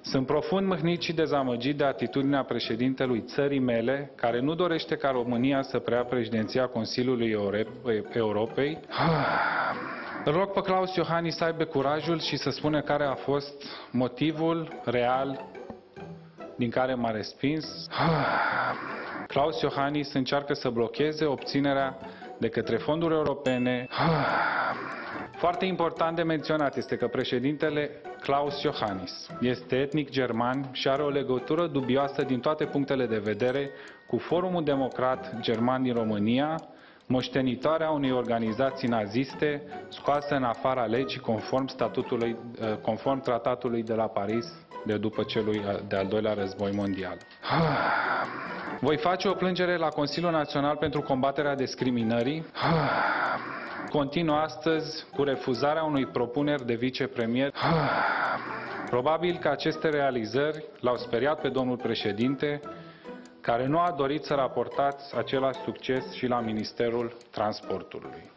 Sunt profund mâhnit și dezamăgit de atitudinea președintelui țării mele, care nu dorește ca România să preia președinția Consiliului Eure- Europei. Îl rog pe Claus Iohannis să aibă curajul și să spună care a fost motivul real din care m-a respins. Claus Iohannis încearcă să blocheze obținerea de către fonduri europene. Foarte important de menționat este că președintele Klaus Iohannis este etnic german și are o legătură dubioasă din toate punctele de vedere cu Forumul Democrat German din România, moștenitoarea unei organizații naziste scoasă în afara legii conform, statutului, conform tratatului de la Paris de după celui de-al doilea război mondial. Voi face o plângere la Consiliul Național pentru combaterea discriminării. Continuă astăzi cu refuzarea unui propuneri de vicepremier. Probabil că aceste realizări l-au speriat pe domnul președinte, care nu a dorit să raportați același succes și la Ministerul Transportului.